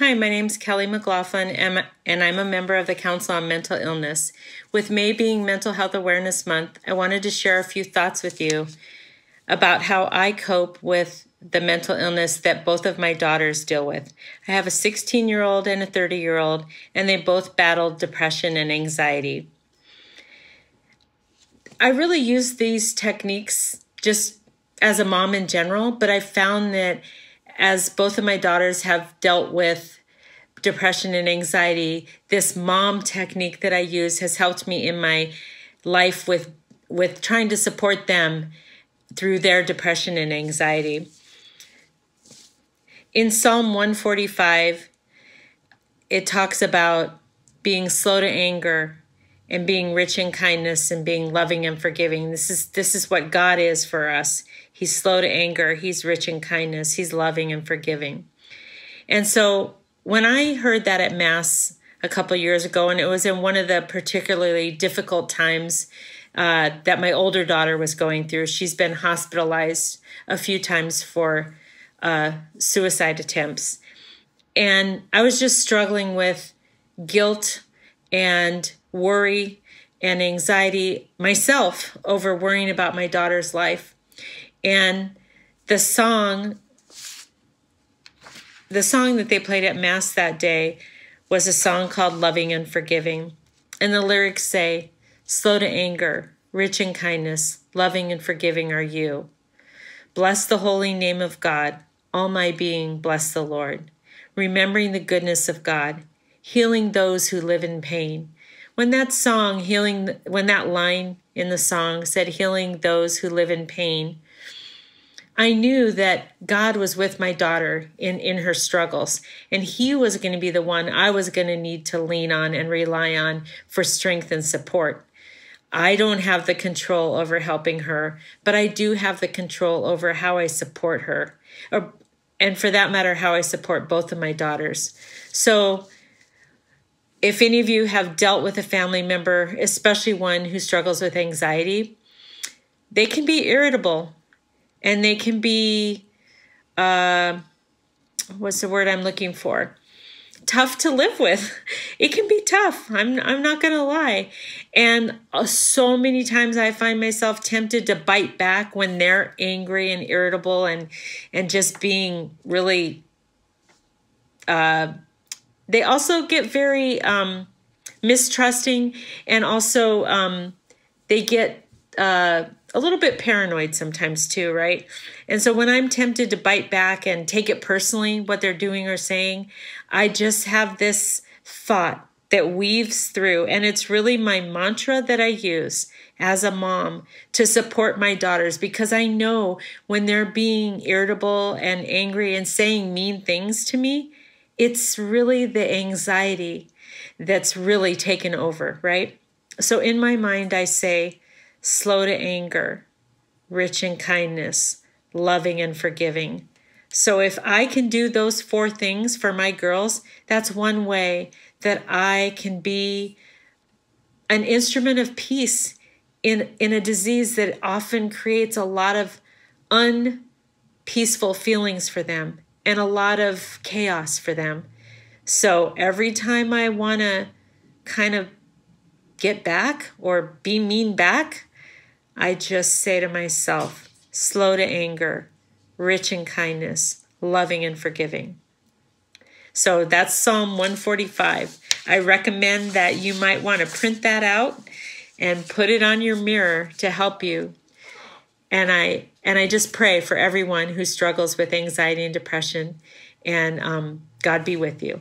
Hi, my name is Kelly McLoughlin, and I'm a member of the Council on Mental Illness. With May being Mental Health Awareness Month, I wanted to share a few thoughts with you about how I cope with the mental illness that both of my daughters deal with. I have a 16 year old and a 30 year old, and they both battled depression and anxiety. I really use these techniques just as a mom in general, but I found that as both of my daughters have dealt with depression and anxiety, this mom technique that I use has helped me in my life with with trying to support them through their depression and anxiety. In Psalm 145, it talks about being slow to anger and being rich in kindness and being loving and forgiving. This is this is what God is for us. He's slow to anger, he's rich in kindness, he's loving and forgiving. And so when I heard that at mass a couple years ago and it was in one of the particularly difficult times uh, that my older daughter was going through. She's been hospitalized a few times for uh, suicide attempts. And I was just struggling with guilt and worry and anxiety myself over worrying about my daughter's life. And the song, the song that they played at Mass that day was a song called Loving and Forgiving. And the lyrics say, Slow to anger, rich in kindness, loving and forgiving are you. Bless the holy name of God. All my being, bless the Lord. Remembering the goodness of God, healing those who live in pain, when that song healing when that line in the song said healing those who live in pain i knew that god was with my daughter in in her struggles and he was going to be the one i was going to need to lean on and rely on for strength and support. I don't have the control over helping her but i do have the control over how i support her or and for that matter how i support both of my daughters. So if any of you have dealt with a family member, especially one who struggles with anxiety, they can be irritable and they can be, uh, what's the word I'm looking for? Tough to live with. It can be tough. I'm, I'm not going to lie. And uh, so many times I find myself tempted to bite back when they're angry and irritable and, and just being really, uh, they also get very um, mistrusting and also um, they get uh, a little bit paranoid sometimes too, right? And so when I'm tempted to bite back and take it personally, what they're doing or saying, I just have this thought that weaves through. And it's really my mantra that I use as a mom to support my daughters because I know when they're being irritable and angry and saying mean things to me, it's really the anxiety that's really taken over, right? So in my mind, I say, slow to anger, rich in kindness, loving and forgiving. So if I can do those four things for my girls, that's one way that I can be an instrument of peace in, in a disease that often creates a lot of unpeaceful feelings for them and a lot of chaos for them. So every time I want to kind of get back or be mean back, I just say to myself, slow to anger, rich in kindness, loving and forgiving. So that's Psalm 145. I recommend that you might want to print that out and put it on your mirror to help you. And I and I just pray for everyone who struggles with anxiety and depression, and um, God be with you.